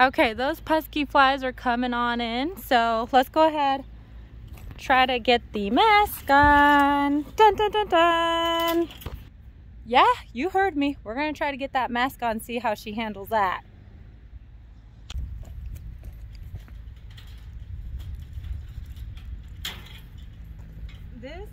Okay, those pesky flies are coming on in. So let's go ahead, try to get the mask on. Dun, dun, dun, dun. Yeah, you heard me. We're gonna try to get that mask on, see how she handles that. This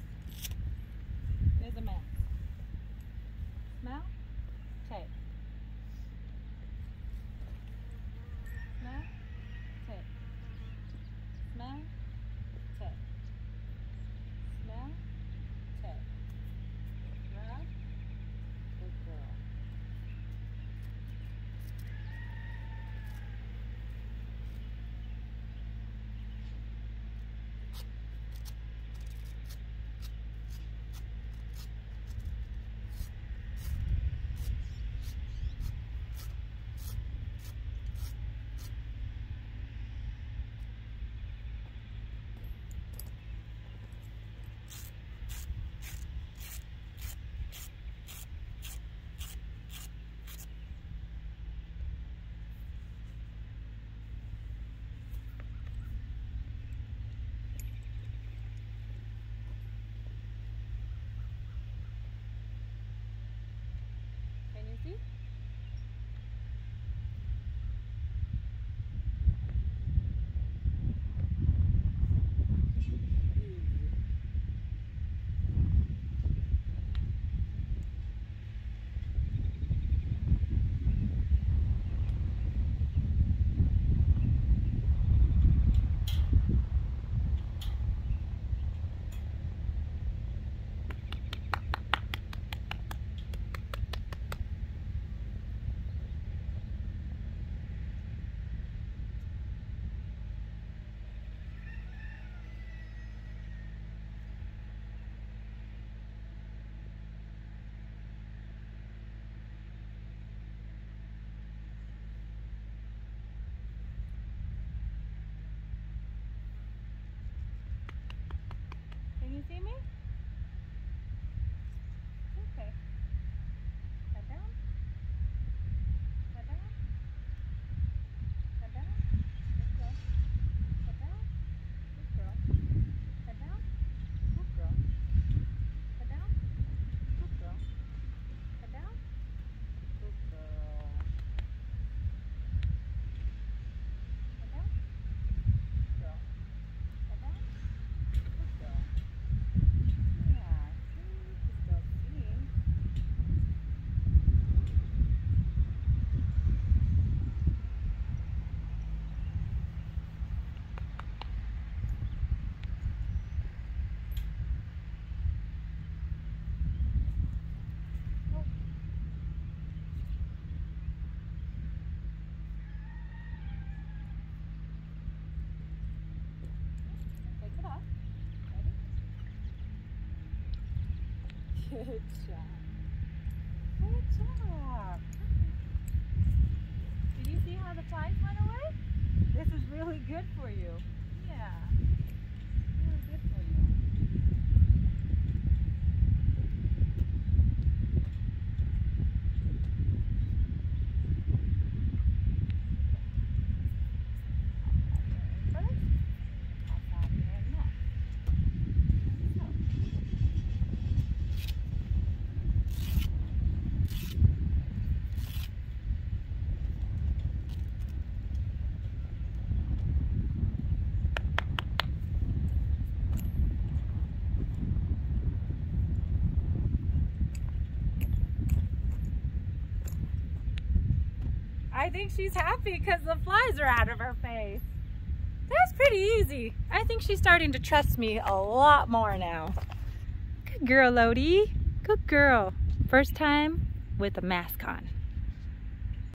Good job. Good job. Did you see how the flies went away? This is really good for you. Yeah. Really good for you. First, outside your neck. So. I think she's happy because the flies are out of her face. That's pretty easy. I think she's starting to trust me a lot more now. Good girl, Lodi. Good girl. First time with a mask on.